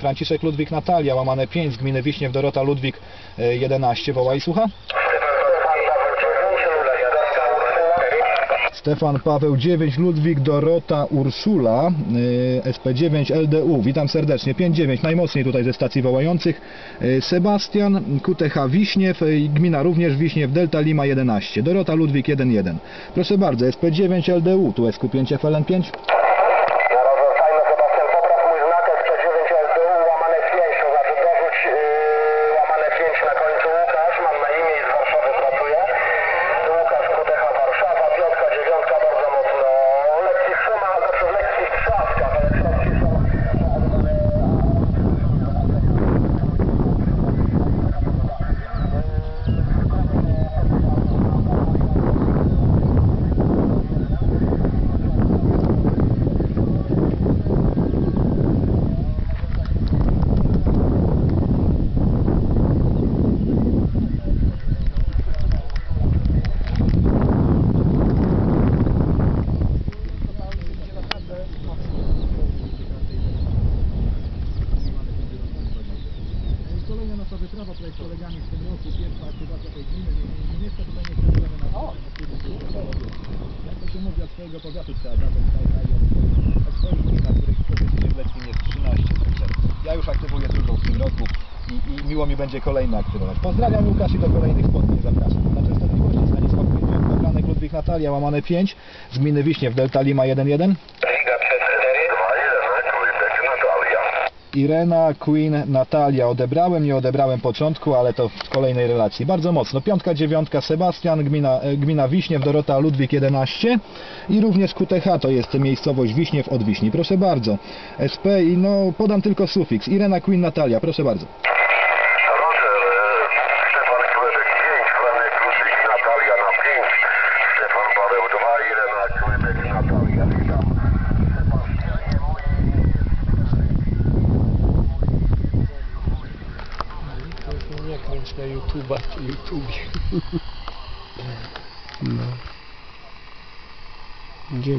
Franciszek Ludwik Natalia, łamane 5 z gminy Wiśniew, Dorota Ludwik e, 11. Woła i słucha. Stefan Paweł 9, Ludwik Dorota Urszula, y, SP9 LDU. Witam serdecznie. 5-9, najmocniej tutaj ze stacji wołających. Y, Sebastian, QTH Wiśniew, gmina również Wiśniew, Delta Lima 11. Dorota Ludwik 1-1. Proszę bardzo, SP9 LDU, tu SQ5 FLN5. Na rozwiązajmy Sebastian, popraw mój znak SP9 LTU, łamane 5, to znaczy dorzuć yy, łamane 5 na końcu Łukasz, mam na imię i z Warszawy pracuję. Łukasz QTH Warszawa, piątka, dziewiątka, bardzo mocno. Lekcji trzyma, znaczy w lekkich trzaskach, ale trzaski są... Kolejna nasza wyprawa tutaj z kolegami w tym roku, pierwsza aktywacja tej gminy, niestety tutaj nie chcemy na Jak to się mówi, od swojego powiatu trzeba zacząć cały kraj, od swoich gmin, na których powiedzmy w Leczmin jest 13, także ja już aktywuję drugą w tym roku i, i miło mi będzie kolejne aktywować. Pozdrawiam Łukasz i do kolejnych spotkań zapraszam. Na częstotliwości Stanisław Franek Ludwik Natalia, łamane 5 z gminy Wiśniew, Delta Lima 1-1. Irena, Queen, Natalia. Odebrałem, nie odebrałem początku, ale to w kolejnej relacji. Bardzo mocno. Piątka, dziewiątka, Sebastian, gmina, e, gmina Wiśniew, Dorota Ludwik 11 i również QTH to jest miejscowość Wiśniew od Wiśni. Proszę bardzo. SP i no podam tylko sufiks. Irena, Queen, Natalia. Proszę bardzo. Roger, e, Stefan Kłebek 5, Franek Ludwik Natalia na 5, Stefan Paweł 2, Irena Kłebek Natalia, witam. Nie kręć na YouTube'a, YouTubie. No. Gdzie...